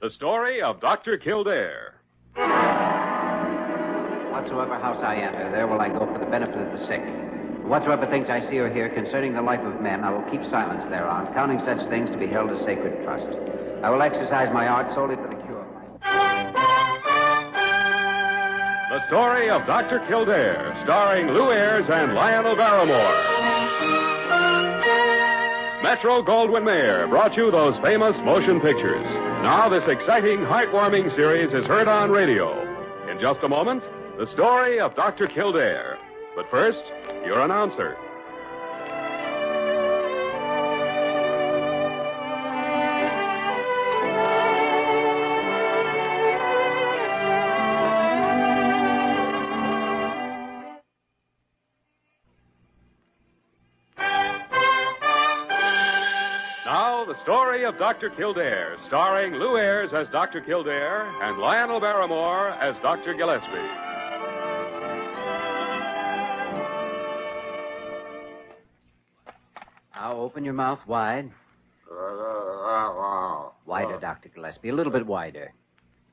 The story of Dr. Kildare. Whatsoever house I enter, there will I go for the benefit of the sick. Whatsoever things I see or hear concerning the life of men, I will keep silence thereon, counting such things to be held as sacred trust. I will exercise my art solely for the cure. The story of Dr. Kildare, starring Lew Ayres and Lionel Barrymore. Metro Goldwyn Mayer brought you those famous motion pictures. Now, this exciting, heartwarming series is heard on radio. In just a moment, the story of Dr. Kildare. But first, your announcer. Now, story of Dr. Kildare, starring Lew Ayres as Dr. Kildare and Lionel Barrymore as Dr. Gillespie. Now, open your mouth wide. Wider, Dr. Gillespie. A little bit wider.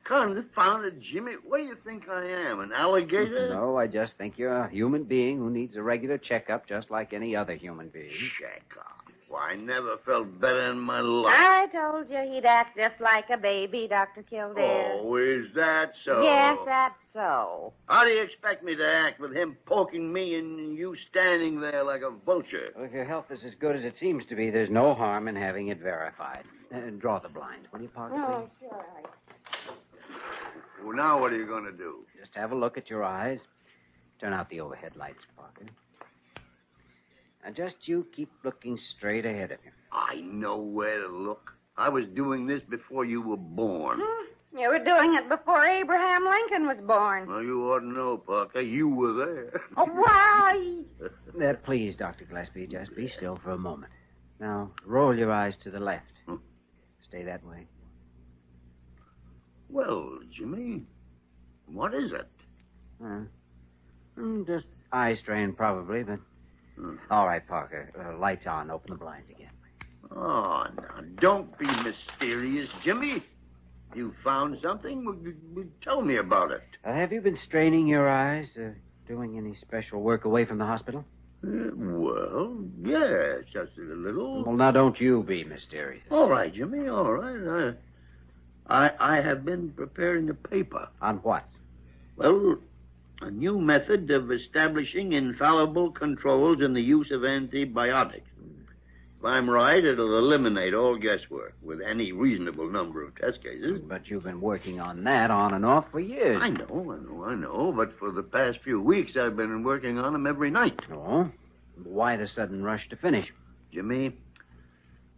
Confounded Jimmy, what do you think I am? An alligator? No, I just think you're a human being who needs a regular checkup just like any other human being. Check up. Why, I never felt better in my life. I told you he'd act just like a baby, Dr. Kildare. Oh, is that so? Yes, that's so. How do you expect me to act with him poking me and you standing there like a vulture? Well, if your health is as good as it seems to be, there's no harm in having it verified. Uh, draw the blind, will you, Parker, Oh, please? sure. Well, now what are you going to do? Just have a look at your eyes. Turn out the overhead lights, Parker. Now, just you keep looking straight ahead of you. I know where to look. I was doing this before you were born. Hmm, You were doing it before Abraham Lincoln was born. Well, you ought to know, Parker. You were there. Oh, why? There, please, Dr. Gillespie, just be still for a moment. Now, roll your eyes to the left. Hmm. Stay that way. Well, Jimmy, what is it? Uh, just eye strain, probably, but. Hmm. All right, Parker. Uh, lights on. Open the blinds again. Oh, now, don't be mysterious, Jimmy. You found something? Well, you- well, Tell me about it. Uh, have you been straining your eyes? Uh, doing any special work away from the hospital? Uh, well, yes, just a little. Well, now don't you be mysterious. All right, Jimmy, all right. I, I, I have been preparing a paper. On what? Well, a new method of establishing infallible controls in the use of antibiotics. If I'm right, it'll eliminate all guesswork with any reasonable number of test cases. But you've been working on that on and off for years. I know, I know, I know, but for the past few weeks I've been working on them every night. No. Why the sudden rush to finish? Jimmy,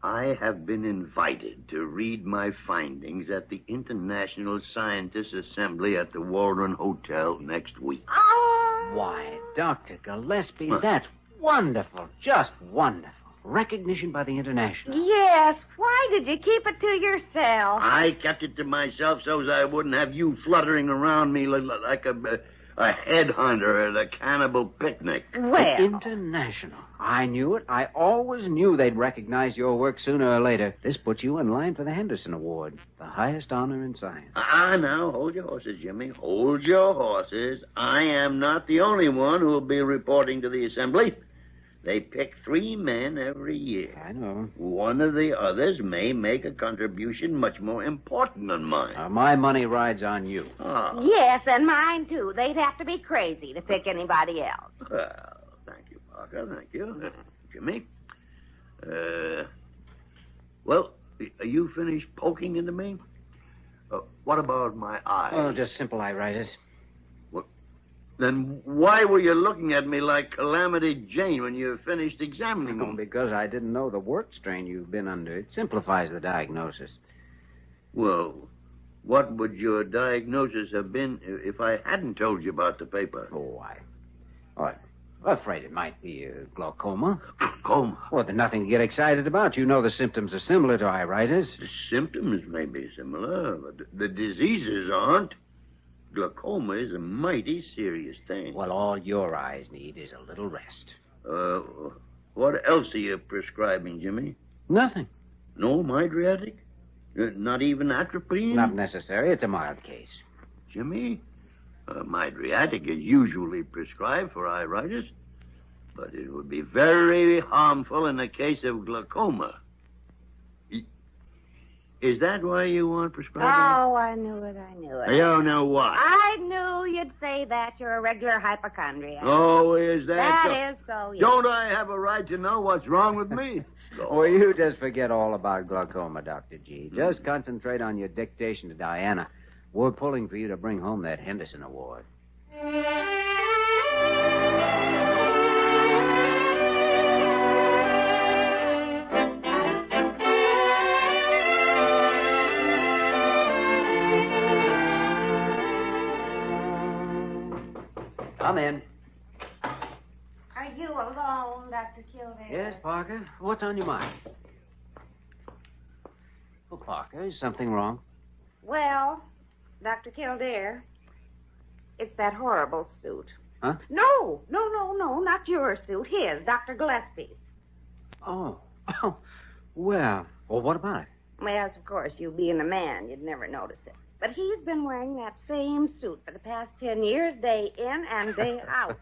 I have been invited to read my findings at the International Scientists Assembly at the Waldron Hotel next week. Oh. Why, Dr. Gillespie, What? that's wonderful. Just wonderful. Recognition by the International. Yes. Why did you keep it to yourself? I kept it to myself so as I wouldn't have you fluttering around me li- li- like a, uh, a headhunter at a cannibal picnic. Well. International. I knew it. I always knew they'd recognize your work sooner or later. This puts you in line for the Henderson Award, the highest honor in science. Ah, now, hold your horses, Jimmy. Hold your horses. I am not the only one who'll be reporting to the Assembly. They pick three men every year. I know. One of the others may make a contribution much more important than mine. Uh, my money rides on you. Ah, Yes, and mine too. They'd have to be crazy to pick anybody else. well, thank you, Parker. Thank you. Jimmy. Uh, well, are you finished poking into me? Uh, what about my eyes? Oh, just simple iritis. Then why were you looking at me like Calamity Jane when you finished examining them? because I didn't know the work strain you've been under. It simplifies the diagnosis. Well, what would your diagnosis have been if I hadn't told you about the paper? Oh, I. Oh, I'm afraid it might be uh, glaucoma. Glaucoma. Well, there's nothing to get excited about. You know the symptoms are similar to iritis. The symptoms may be similar, but the diseases aren't. Glaucoma is a mighty serious thing. Well, all your eyes need is a little rest. Uh, what else are you prescribing, Jimmy? Nothing. No Mydriatic? Uh, not even atropine? Not necessary. It's a mild case. Jimmy, uh, Mydriatic is usually prescribed for iritis, but it would be very harmful in the case of glaucoma. I- Is that why you want prescribed? Oh, I knew it, I knew it. You don't know what. I knew you'd say that. You're a regular hypochondriac. Oh, is that, so? that is so, yes. Don't I have a right to know what's wrong with me? Well, you just forget all about glaucoma, Dr. G. Just concentrate on your dictation to Diana. We're pulling for you to bring home that Henderson Award. Come in. Are you alone, Dr. Kildare? Yes, Parker? What's on your mind? Oh, Parker, is something wrong? Well, Dr. Kildare, it's that horrible suit. Huh? No, no, no, no, not your suit. His, Dr. Gillespie's. Oh. Oh. Well, well, what about it? Well, of course, you being a man, you'd never notice it. But he's been wearing that same suit for the past ten years, day in and day out.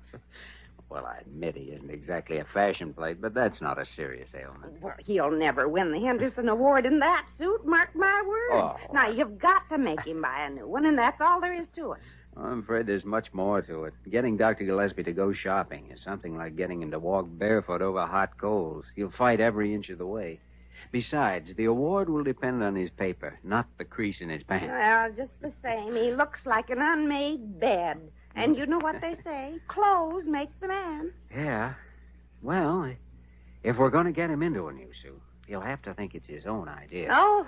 well, I admit he isn't exactly a fashion plate, but that's not a serious ailment. Well, he'll never win the Henderson Award in that suit, mark my words. Oh. Now, you've got to make him buy a new one, and that's all there is to it. I'm afraid there's much more to it. Getting Dr. Gillespie to go shopping is something like getting him to walk barefoot over hot coals. He'll fight every inch of the way. Besides, the award will depend on his paper, not the crease in his pants. Well, just the same, he looks like an unmade bed. And you know what they say? Clothes make the man. Yeah. Well, if we're going to get him into a new suit, he'll have to think it's his own idea. Oh,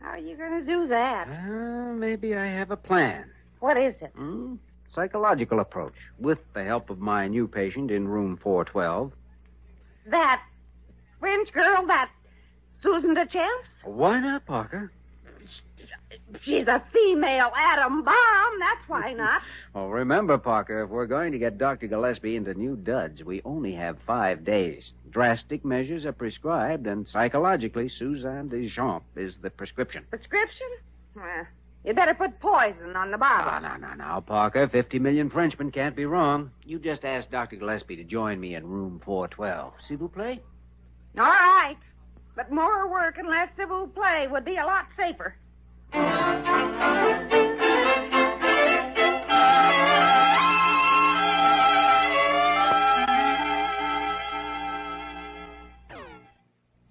how are you going to do that? Uh, maybe I have a plan. What is it? Hmm? Psychological approach, with the help of my new patient in room 412. That French girl, that Susan DeChamps? Why not, Parker? She's a female atom bomb. That's why not. Well, oh, remember, Parker, if we're going to get Dr. Gillespie into new duds, we only have five days. Drastic measures are prescribed, and psychologically, Suzanne Deschamps is the prescription. Prescription? Well, you better put poison on the No, bottle. no, no, no, Parker. Fifty million Frenchmen can't be wrong. You just ask Dr. Gillespie to join me in room 412. S'il vous plaît? All right. But more work and less civil play would be a lot safer.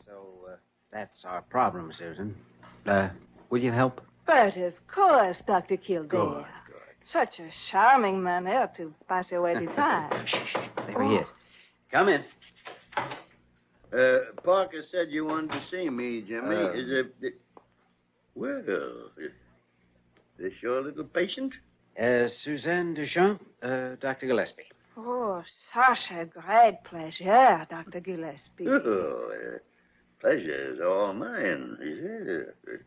So, uh, that's our problem, Susan. Uh, will you help? But of course, Dr. Kildare. good. good. Such a charming manner to pass away the time. Shh, shh, there he is. Come in. Uh, Parker said you wanted to see me, Jimmy. Uh, is it... Well, is this your little patient? Uh, Suzanne Duchamp, uh, Dr. Gillespie. Oh, such a great pleasure, Dr. Gillespie. Oh, uh, pleasure is all mine. Yes,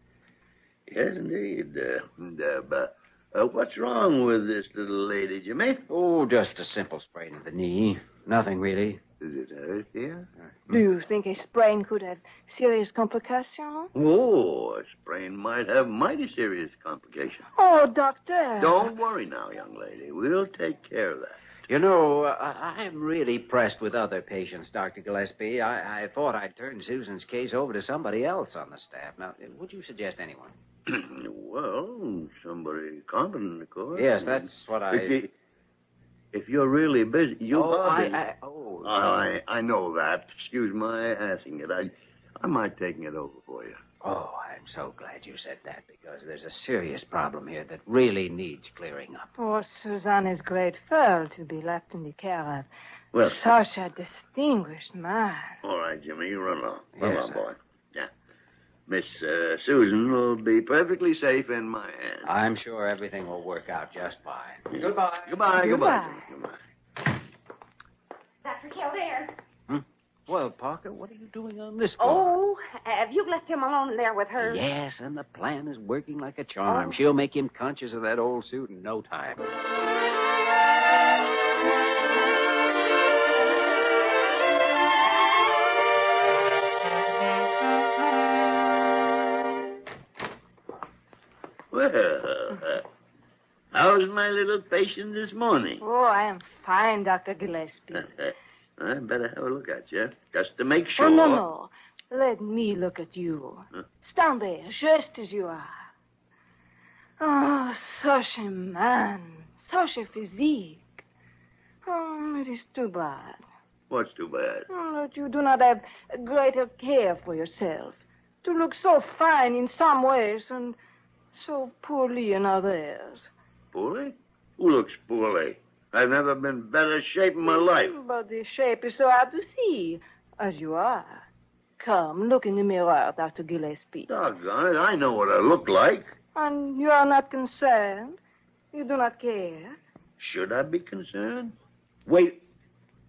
yes indeed. Uh, uh, but, uh, what's wrong with this little lady, Jimmy? Oh, just a simple sprain of the knee. Nothing really. Is it hurt here? Do you think a sprain could have serious complications? Oh, a sprain might have mighty serious complications. Oh, doctor. Don't worry now, young lady. We'll take care of that. You know, uh, I- I'm really pressed with other patients, Dr. Gillespie. I-, I thought I'd turn Susan's case over to somebody else on the staff. Now, uh, would you suggest anyone? well, somebody competent, of course. Yes, that's what I. If, you, if you're really busy, you oh, I, I, oh, oh, I, I know that. Excuse my asking it. I, I might taking it over for you. oh, I'm so glad you said that because there's a serious problem here that really needs clearing up. Poor Suzanne great grateful to be left in the care of Well, such a distinguished man. all right, Jimmy, you run along. Run Yes, along, sir. boy. Yeah. Miss uh, Susan will be perfectly safe in my hands. I'm sure everything will work out just fine. Goodbye. Goodbye, goodbye, Goodbye. Jimmy, goodbye. Dr. Kildare. Well, Parker, what are you doing on this floor? Oh, have you left him alone there with her? Yes, and the plan is working like a charm. Oh. She'll make him conscious of that old suit in no time. Well, uh, how's my little patient this morning? Oh, I am fine, Dr. Gillespie. I better have a look at you, just to make sure. Oh, no, no. Let me look at you. Huh? Stand there, just as you are. Oh, such a man, such a physique. Oh, it is too bad. What's too bad? Oh, that you do not have greater care for yourself. To look so fine in some ways and so poorly in others. Poorly? Who looks poorly? I've never been better shape in my life. But the shape is so hard to see, as you are. Come, look in the mirror, Dr. Gillespie. Doggone it, I know what I look like. And you are not concerned? You do not care? Should I be concerned? Wait,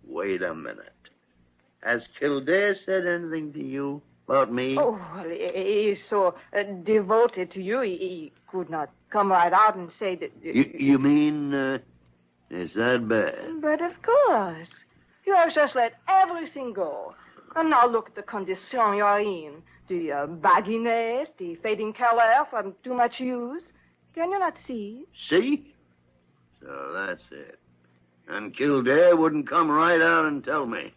wait a minute. Has Kildare said anything to you about me? Oh, well, he is so uh, devoted to you, he, he could not come right out and say that. You, you mean, uh, is that bad? But of course. You have just let everything go. And now look at the condition you are in. The uh, bagginess, the fading color from too much use. Can you not see? See? So that's it. And Kildare wouldn't come right out and tell me.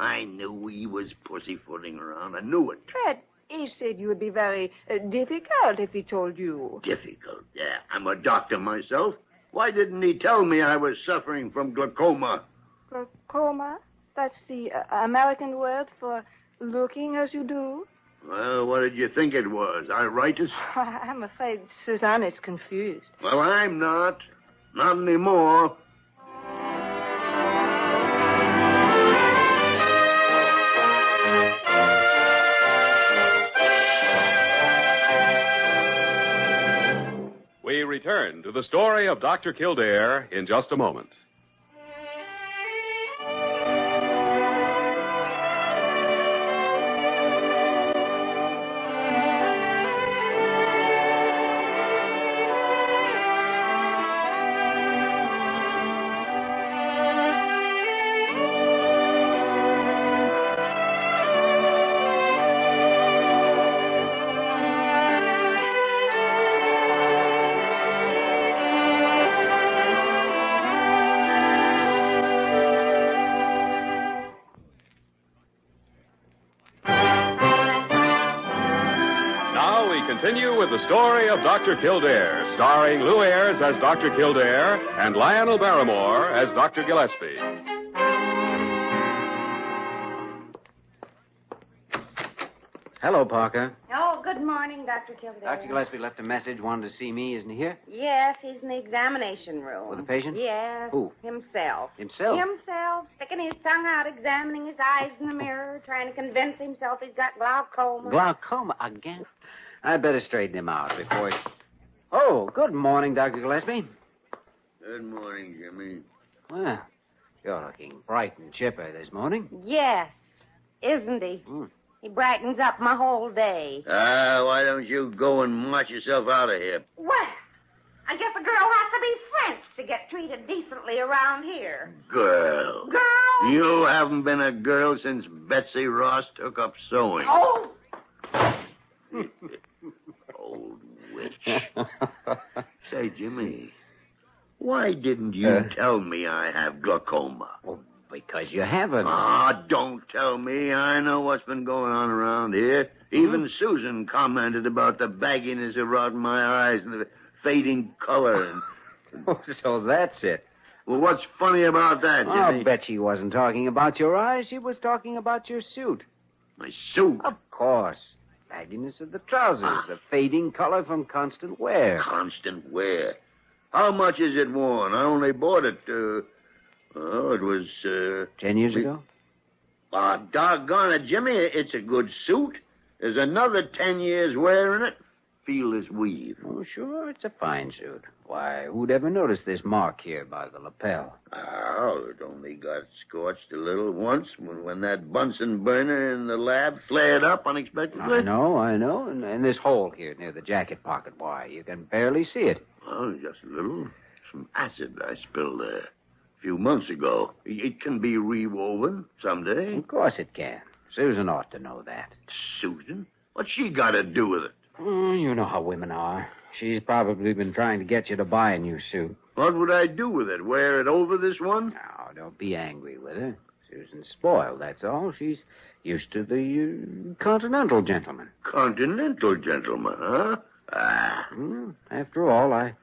I knew he was pussyfooting around. I knew it. But he said you would be very uh, difficult if he told you. Difficult. Yeah, I'm a doctor myself. Why didn't he tell me I was suffering from glaucoma? Glaucoma? That's the uh, American word for looking as you do? Well, what did you think it was? Iritis? I'm afraid Suzanne is confused. Well, I'm not. Not anymore. Return to the story of Dr. Kildare in just a moment. Of Dr. Kildare, starring Lew Ayres as Dr. Kildare and Lionel Barrymore as Dr. Gillespie. Hello, Parker. Oh, good morning, Dr. Kildare. Dr. Gillespie left a message, wanted to see me, isn't he here? Yes, he's in the examination room. With the patient? Yes. Who? Himself. Himself? Himself, sticking his tongue out, examining his eyes in the mirror, trying to convince himself he's got glaucoma. Glaucoma again? I'd better straighten him out before he... Oh, good morning, Dr. Gillespie. Good morning, Jimmy. Well, you're looking bright and chipper this morning. yes, isn't he? Hmm. He brightens up my whole day. Ah, why don't you go and march yourself out of here? Well, I guess a girl has to be French to get treated decently around here. Girl. Girl? You haven't been a girl since Betsy Ross took up sewing. Oh, Old witch. Say, Jimmy, why didn't you Uh. tell me I have glaucoma? well, because you haven't. Ah, don't tell me. I know what's been going on around here. Even Susan commented about the bagginess around my eyes and the fading color. And, Oh, so that's it. well, what's funny about that, Jimmy? I'll bet she wasn't talking about your eyes. She was talking about your suit. My suit. Of course. Bagginess of the trousers, the fading color from constant wear. Constant wear. How much is it worn? I only bought it, uh, oh, it was, uh, Ten years We- ago? ah, doggone it, Jimmy. It's a good suit. There's another ten years wearing it. Feel this weave. Oh, sure, it's a fine suit. Why, who'd ever notice this mark here by the lapel? Oh, it only got scorched a little once when, when that Bunsen burner in the lab flared up unexpectedly. I know, I know. And, and this hole here near the jacket pocket, why, you can barely see it. Oh, just a little. Some acid I spilled there a few months ago. It can be rewoven someday. Of course it can. Susan ought to know that. Susan? What's she got to do with it? Oh, you know how women are. She's probably been trying to get you to buy a new suit. What would I do with it? Wear it over this one? Now, don't be angry with her. Susan's spoiled, that's all. She's used to the uh, continental gentleman. Continental gentleman, huh? Ah. Well, after all, I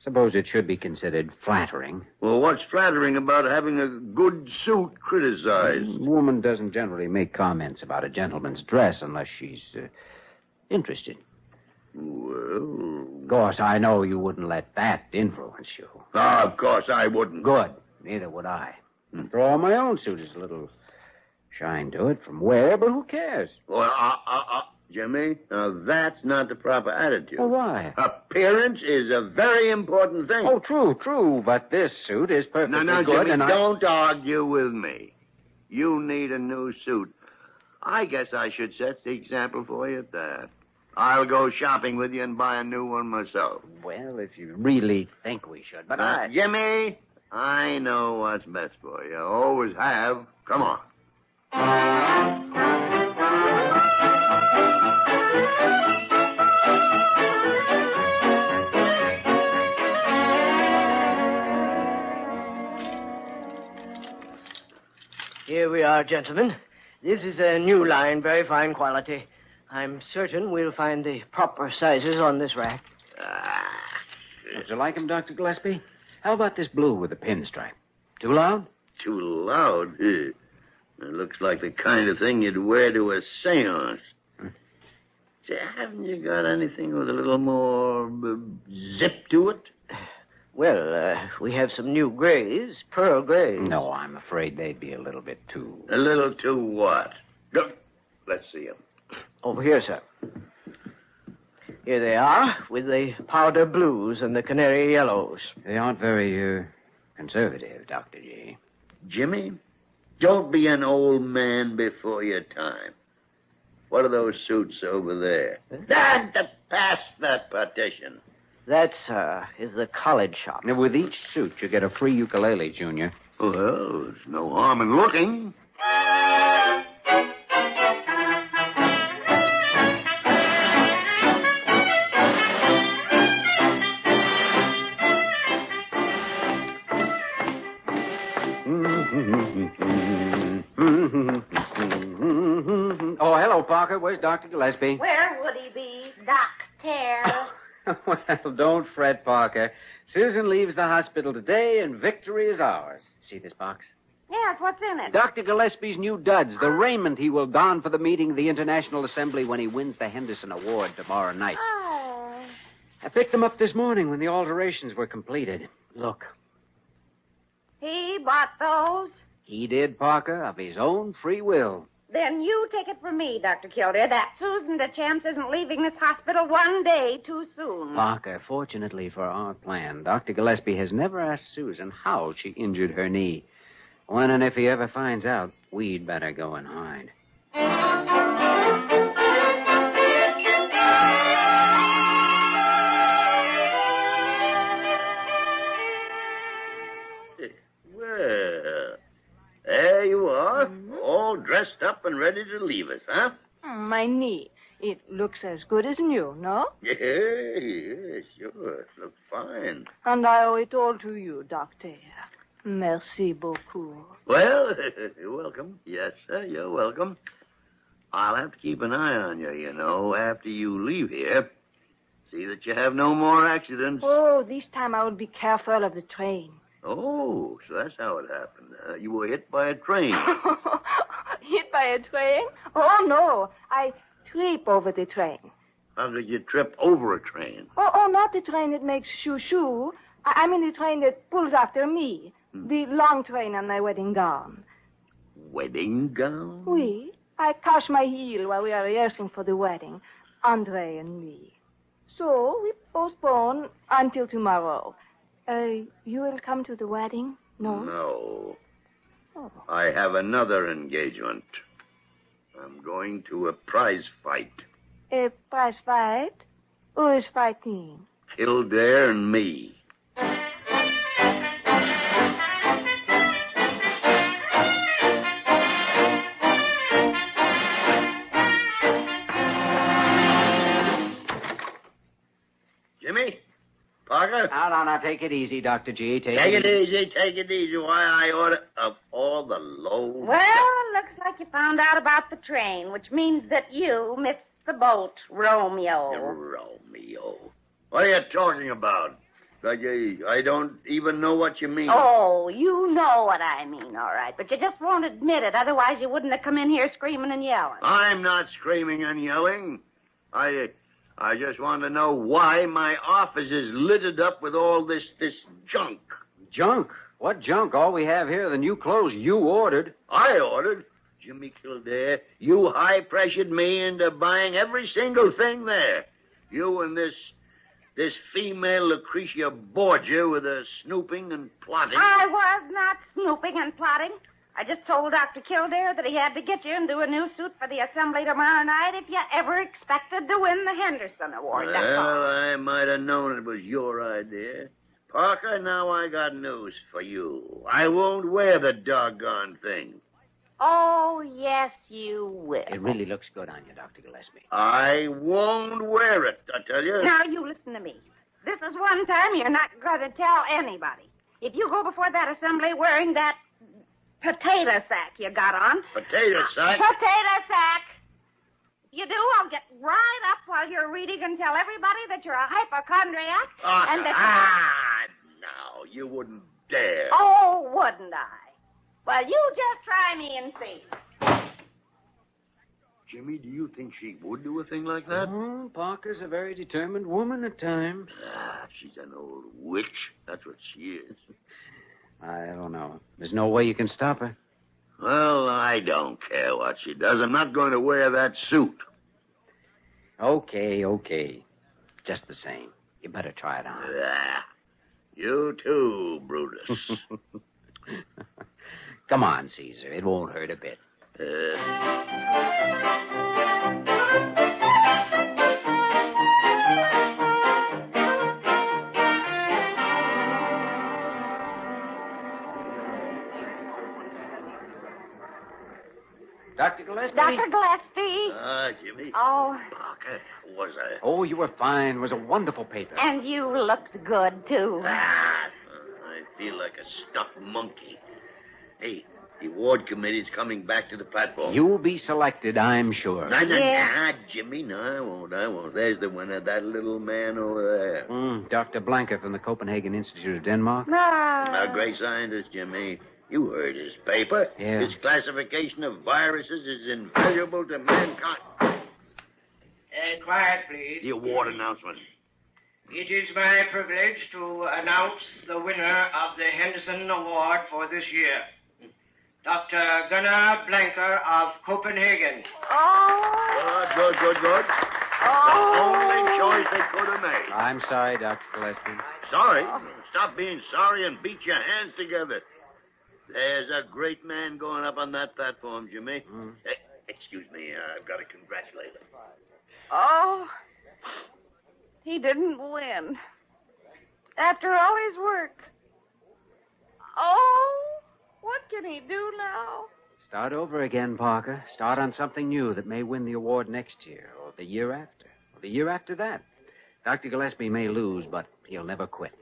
suppose it should be considered flattering. Well, what's flattering about having a good suit criticized? A woman doesn't generally make comments about a gentleman's dress unless she's uh, interested. Well. Of course, I know you wouldn't let that influence you. Ah, of course I wouldn't. Good. Neither would I. After all, my own suit is a little shine to it from wear, but who cares? Well, uh, uh, uh, Jimmy, now that's not the proper attitude. Well, why? Appearance is a very important thing. Oh, true, true. But this suit is perfectly no, no, good, Jimmy, and I... don't argue with me. You need a new suit. I guess I should set the example for you at that. I'll go shopping with you and buy a new one myself. Well, if you really think we should, but Uh, I... Jimmy, I know what's best for you. Always have. Come on. Here we are, gentlemen. This is a new line, very fine quality. I'm certain we'll find the proper sizes on this rack. Ah, Would you like him, Dr. Gillespie? How about this blue with the pinstripe? Too loud? too loud. It looks like the kind of thing you'd wear to a seance. Say, haven't you got anything with a little more uh, zip to it? Well, uh, we have some new grays, pearl grays. No, I'm afraid they'd be a little bit too... A little too what? Look, let's see them. Over here, sir. Here they are, with the powder blues and the canary yellows. They aren't very, uh, conservative, Dr. G. Jimmy, don't be an old man before your time. What are those suits over there? Dad, to pass that partition. That, sir, is the college shop. Now, with each suit, you get a free ukulele, Junior. Well, there's no harm in looking. oh, hello, Parker. Where's Dr. Gillespie? Where would he be, Doctor? well, don't fret, Parker. Susan leaves the hospital today, and victory is ours. See this box? yes, what's in it? Dr. Gillespie's new duds, the raiment he will don for the meeting of the International Assembly when he wins the Henderson Award tomorrow night. Oh. I picked them up this morning when the alterations were completed. Look, He bought those? he did, Parker, of his own free will. Then you take it from me, Dr. Kildare, that Susan DeChamps isn't leaving this hospital one day too soon. Parker, fortunately for our plan, Dr. Gillespie has never asked Susan how she injured her knee. When and if he ever finds out, we'd better go and hide. Dressed up and ready to leave us, huh? Hmm, My knee. It looks as good as new, no? Yeah, yeah, sure. It looks fine. And I owe it all to you, Doctor. Merci beaucoup. Well, you're welcome. Yes, sir, you're welcome. I'll have to keep an eye on you, you know, after you leave here. See that you have no more accidents. Oh, this time I will be careful of the train. Oh, so that's how it happened. Uh, you were hit by a train. By a train? Oh, no. I trip over the train. How did you trip over a train? Oh, oh, not the train that makes shoo-shoo. I, I mean the train that pulls after me. The long train on my wedding gown. Wedding gown? Oui. I catch my heel while we are rehearsing for the wedding. Andre and me. So we postpone until tomorrow. Uh, you will come to the wedding? No? No. Oh. I have another engagement. I'm going to a prize fight. A prize fight? Who is fighting? Kildare and me. Jimmy? Parker? Now, now, now, take it easy, Dr. G. Take, Take it easy, take it easy. Why, I oughta of all the low... Well, looks like you found out about the train, which means that you missed the boat, Romeo. Romeo. What are you talking about? I, I don't even know what you mean. Oh, you know what I mean, all right. But you just won't admit it. Otherwise, you wouldn't have come in here screaming and yelling. I'm not screaming and yelling. I I just want to know why my office is littered up with all this this junk. Junk? What junk? All we have here are the new clothes you ordered. I ordered. Jimmy Kildare, you high pressured me into buying every single thing there. You and this this female Lucretia Borgia with her snooping and plotting. I was not snooping and plotting. I just told Dr. Kildare that he had to get you into a new suit for the assembly tomorrow night if you ever expected to win the Henderson Award. Well, I might have known it was your idea. Parker, now I got news for you. I won't wear the doggone thing. Oh, yes, you will. It really looks good on you, Dr. Gillespie. I won't wear it, I tell you. Now, you listen to me. This is one time you're not going to tell anybody. If you go before that assembly wearing that potato sack you got on. Potato sack? Potato sack. If you do, I'll get right up while you're reading and tell everybody that you're a hypochondriac. Parker, and that ah, no, you wouldn't dare. Oh, wouldn't I? Well, you just try me and see. Jimmy, do you think she would do a thing like that? Oh, Parker's a very determined woman at times. Ah, she's an old witch. That's what she is. I don't know. There's no way you can stop her. Well, I don't care what she does. I'm not going to wear that suit. Okay, okay. Just the same. You better try it on. Ah, you too, Brutus. Come on, Caesar. It won't hurt a bit. Uh, Gillespie? Dr. Gillespie. ah, Jimmy. Oh, Parker, was I? Oh, you were fine. It was a wonderful paper. and you looked good, too. Ah, I feel like a stuffed monkey. Hey, the award committee's coming back to the platform. You'll be selected, I'm sure. Nah, nah, Yeah. nah, Jimmy. No, I won't. I won't. There's the winner, that little man over there. Mm, Dr. Blanker from the Copenhagen Institute of Denmark. Ah. A great scientist, Jimmy. You heard his paper. Yeah. His classification of viruses is invaluable to mankind. Uh, quiet, please. The award announcement. It is my privilege to announce the winner of the Henderson Award for this year. Dr. Gunnar Blanker of Copenhagen. Oh. Good, good, good, good. Oh. The only choice they could have made. I'm sorry, Dr. Gillespie. Sorry? Stop being sorry and beat your hands together. There's a great man going up on that platform, Jimmy. Mm. Excuse me, uh, I've got to congratulate him. Oh, he didn't win. After all his work. Oh, what can he do now? Start over again, Parker. Start on something new that may win the award next year, or the year after, or the year after that. Dr. Gillespie may lose, but he'll never quit.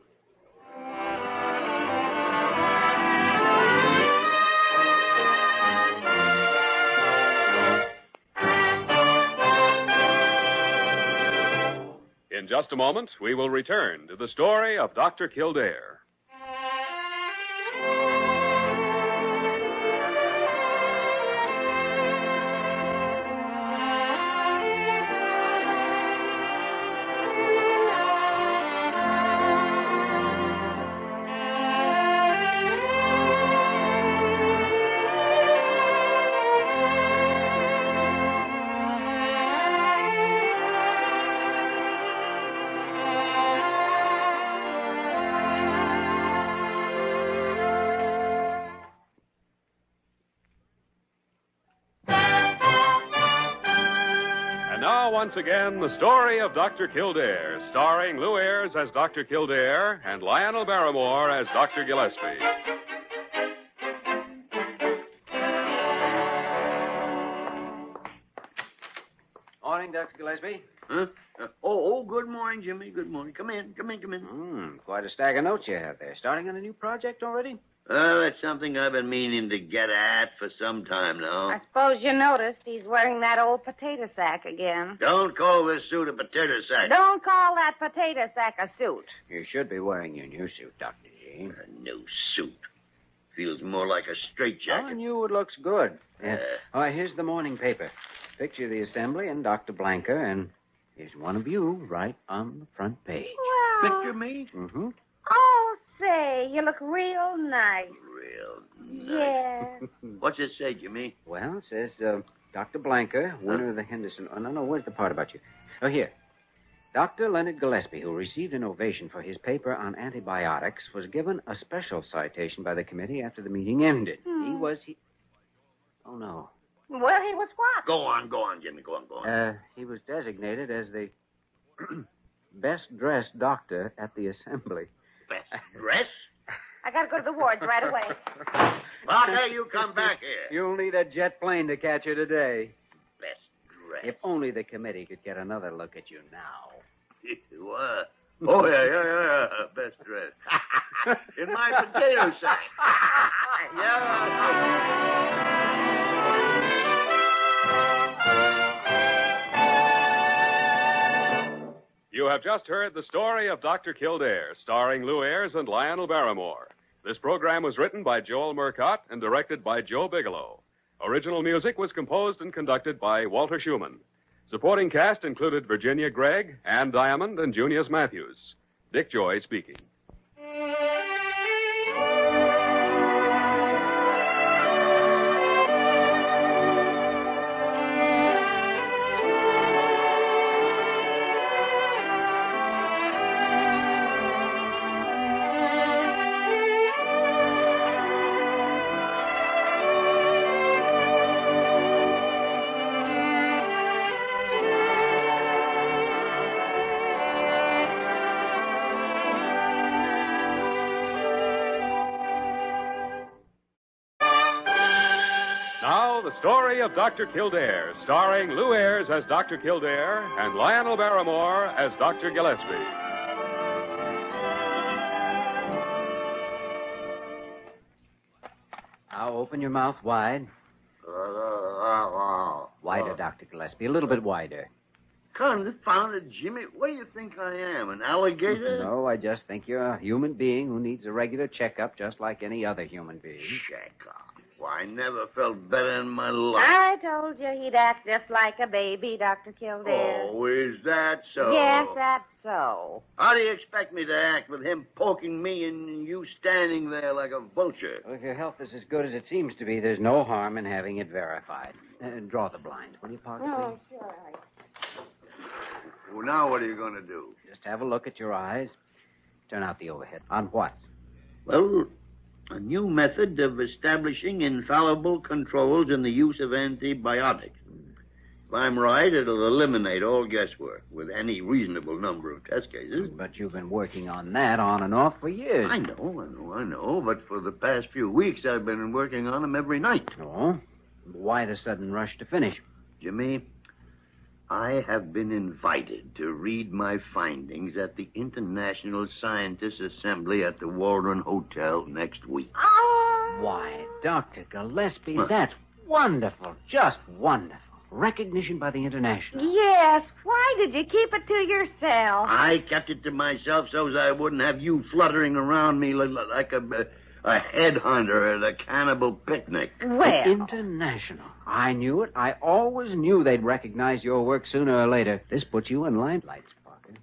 In just a moment, we will return to the story of Dr. Kildare. Once again, the story of Dr. Kildare, starring Lew Ayres as Dr. Kildare and Lionel Barrymore as Dr. Gillespie. Morning, Dr. Gillespie. Huh? Uh, oh, oh, good morning, Jimmy. Good morning. Come in, come in, come in. Hmm, quite a stack of notes you have there. Starting on a new project already? Well, that's something I've been meaning to get at for some time now. I suppose you noticed he's wearing that old potato sack again. Don't call this suit a potato sack. Don't call that potato sack a suit. You should be wearing your new suit, Dr. G. A new suit. Feels more like a straitjacket. On you, it looks good. Yeah. Uh, All right, here's the morning paper. Picture of the assembly and Dr. Blanker, and here's one of you right on the front page. Well, picture me? Mm-hmm. Say, you look real nice. Real nice. Yes. What's it say, Jimmy? Well, it says uh, Dr. Blanker, winner of the Henderson. Oh, no, no, where's the part about you? Oh, here. Dr. Leonard Gillespie, who received an ovation for his paper on antibiotics, was given a special citation by the committee after the meeting ended. Hmm. He was. He... Oh, no. Well, he was what? Go on, go on, Jimmy. Go on, go on. Uh, he was designated as the best dressed doctor at the assembly. Best dress? I gotta go to the wards right away. Parker, you come back here. You'll need a jet plane to catch you today. Best dress. If only the committee could get another look at you now. What? Uh, oh, yeah, yeah, yeah, yeah. Best dress. In my potato sack. yeah. You have just heard the story of Dr. Kildare, starring Lew Ayres and Lionel Barrymore. This program was written by Joel Murcott and directed by Joe Bigelow. Original music was composed and conducted by Walter Schumann. Supporting cast included Virginia Gregg, Ann Diamond, and Junius Matthews. Dick Joy speaking. The story of Dr. Kildare, starring Lew Ayres as Dr. Kildare and Lionel Barrymore as Dr. Gillespie. Now open your mouth wide. Wider, Dr. Gillespie. A little bit wider. Confounded Jimmy. What do you think I am? An alligator? No, I just think you're a human being who needs a regular checkup just like any other human being. Check up. Why, I never felt better in my life. I told you he'd act just like a baby, Dr. Kildare. Oh, is that so? Yes, that's so. How do you expect me to act with him poking me and you standing there like a vulture? Well, if your health is as good as it seems to be, there's no harm in having it verified. Uh, draw the blind, will you, Parker? Oh, please? sure. Well, now what are you going to do? Just have a look at your eyes. Turn out the overhead. On what? Well, a new method of establishing infallible controls in the use of antibiotics. If I'm right, it'll eliminate all guesswork with any reasonable number of test cases. But you've been working on that on and off for years. I know, I know, I know, but for the past few weeks I've been working on them every night. Oh? Why the sudden rush to finish? Jimmy, I have been invited to read my findings at the International Scientists Assembly at the Waldron Hotel next week. Oh. Why, Dr. Gillespie, Huh. that's wonderful. Just wonderful. Recognition by the International. Yes. Why did you keep it to yourself? I kept it to myself so as I wouldn't have you fluttering around me li- li- like a, uh, a headhunter at a cannibal picnic. Well, International. I knew it. I always knew they'd recognize your work sooner or later. This puts you in limelight, Parker.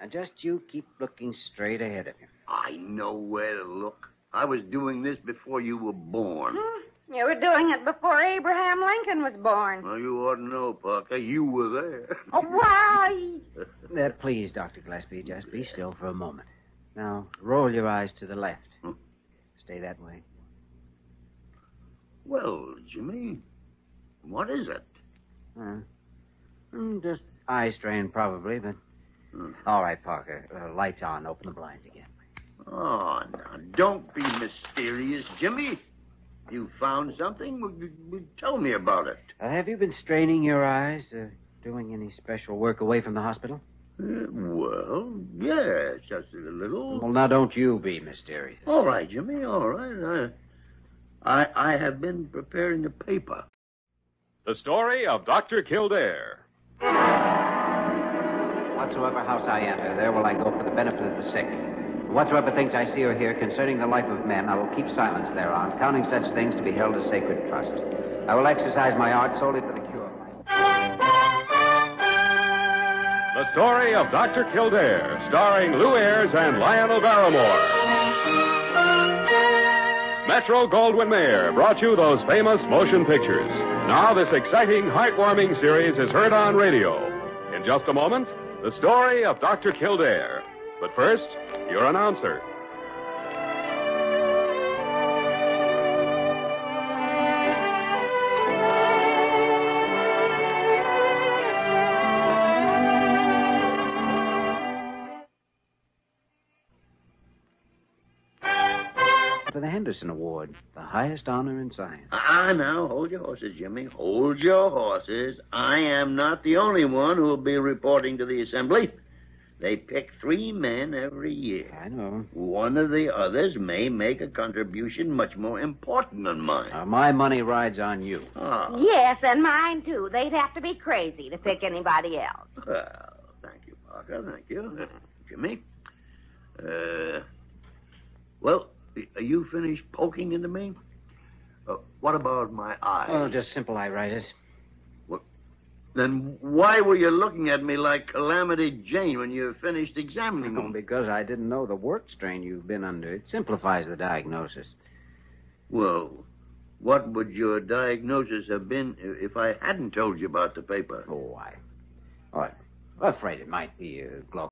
Now, just you keep looking straight ahead of you. I know where to look. I was doing this before you were born. Hmm, you were doing it before Abraham Lincoln was born. Well, you ought to know, Parker. You were there. Oh, why? Uh, please, Dr. Gillespie, just be still for a moment. Now, roll your eyes to the left. Hmm. Stay that way. Well, Jimmy, what is it? Uh, just eye strain, probably, but. Hmm. All right, Parker. Uh, lights on. Open the blinds again. Oh, now, don't be mysterious, Jimmy. you found something, well, you- well, tell me about it. Uh, have you been straining your eyes, uh, doing any special work away from the hospital? Uh, well, yes, just a little. Well, now don't you be mysterious. All right, Jimmy, all right. I, I, I have been preparing a paper. The story of Dr. Kildare. Whatsoever house I enter, there will I go for the benefit of the sick. Whatsoever things I see or hear concerning the life of men, I will keep silence thereon, counting such things to be held as sacred trust. I will exercise my art solely for the cure of life. The story of Dr. Kildare, starring Lew Ayres and Lionel Barrymore. Metro Goldwyn Mayer brought you those famous motion pictures. Now, this exciting, heartwarming series is heard on radio. In just a moment, the story of Dr. Kildare. But first, your announcer. For the Henderson Award, the highest honor in science. Ah, now, hold your horses, Jimmy. Hold your horses. I am not the only one who will be reporting to the assembly. They pick three men every year. I know. One of the others may make a contribution much more important than mine. Uh, my money rides on you. Ah, Yes, and mine, too. They'd have to be crazy to pick anybody else. well, thank you, Parker. Thank you. Jimmy. Uh, well, are you finished poking into me? Uh, what about my eyes? Oh, just simple iritis. Then why were you looking at me like Calamity Jane when you finished examining No, them? because I didn't know the work strain you've been under. It simplifies the diagnosis. Well, what would your diagnosis have been if I hadn't told you about the paper? Oh, I. Oh, I'm afraid it might be a glaucoma.